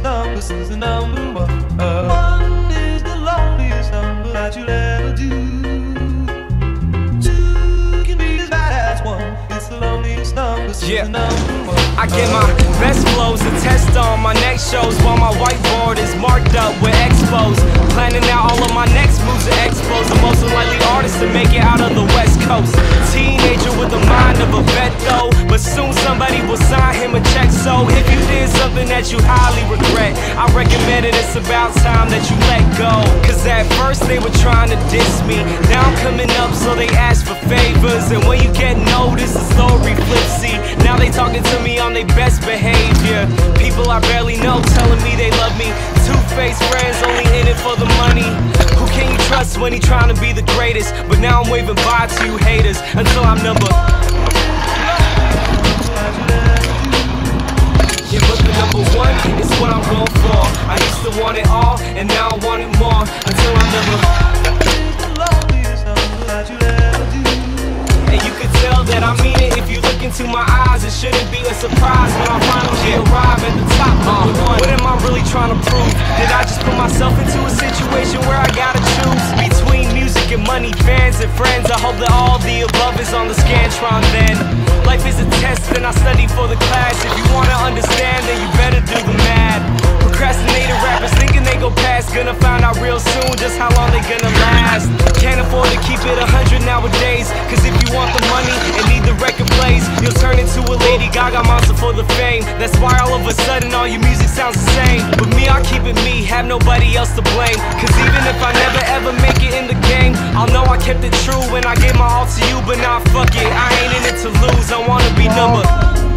This is the number one. One is the loneliest number that you'll ever do. Two can be as bad as one. It's the loneliest number. This Yeah. the number one. I get my best flows to test on my next shows while my whiteboard is marked up with expos. Planning out all of my next moves to expose the most unlikely artist to make it out of the West Coast. So if you did something that you highly regret, I recommend it. It's about time that you let go. Cause at first they were trying to diss me. Now I'm coming up, so they ask for favors. And when you get noticed, the story flipsy. Now they talking to me on their best behavior. People I barely know telling me they love me. Two-faced friends only in it for the money. Who can you trust when he trying to be the greatest? But now I'm waving bye to you haters until I'm number. And you can tell that I mean it if you look into my eyes. It shouldn't be a surprise when I finally arrive at the top. Number one. What am I really trying to prove? Did I just put myself into a situation where I gotta choose between music and money, fans and friends? I hope that all the above is on the scantron then. Life is a test and I study for the class. Real soon just how long they gonna last. Can't afford to keep it a hundred nowadays. Cause if you want the money and need the record plays, you'll turn into a Lady Gaga monster for the fame. That's why all of a sudden all your music sounds the same. But me, I keep it me, have nobody else to blame. Cause even if I never ever make it in the game, I'll know I kept it true when I gave my all to you. But now fuck it, I ain't in it to lose. I wanna be number.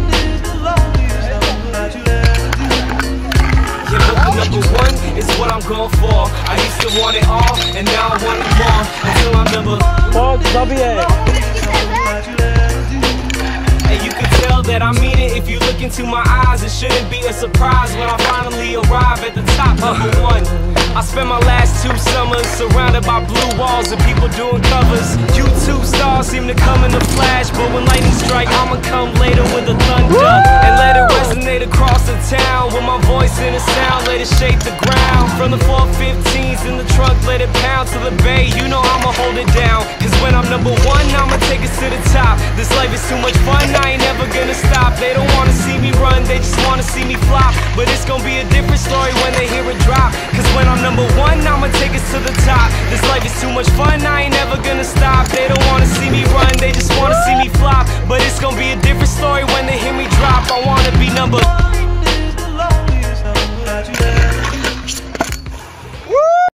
Is what I'm going for. I used to want it all, and now I want it more. Until I'm number. That you'll ever do. And you can tell that I mean it if you look into my eyes. It shouldn't be a surprise when I finally arrive at the top. Number one. I spent my last two summers surrounded by blue walls and people doing covers. YouTube stars seem to come in a flash, but when lightning strike, I'ma come later with the thunder in the sound, let it shake the ground. From the 415s in the trunk, let it pound To the bay, you know I'ma hold it down Cause when I'm number one, I'ma take us to the top. This life is too much fun, I ain't never gonna stop. They don't wanna see me run, they just wanna see me flop. But it's gonna be a different story when they hear it drop. Cause when I'm number one, I'ma take us to the top. This life is too much fun, I ain't never gonna stop. They don't wanna see me run, they just wanna see me flop. But it's gonna be a different story when they hear me drop. I wanna be number one.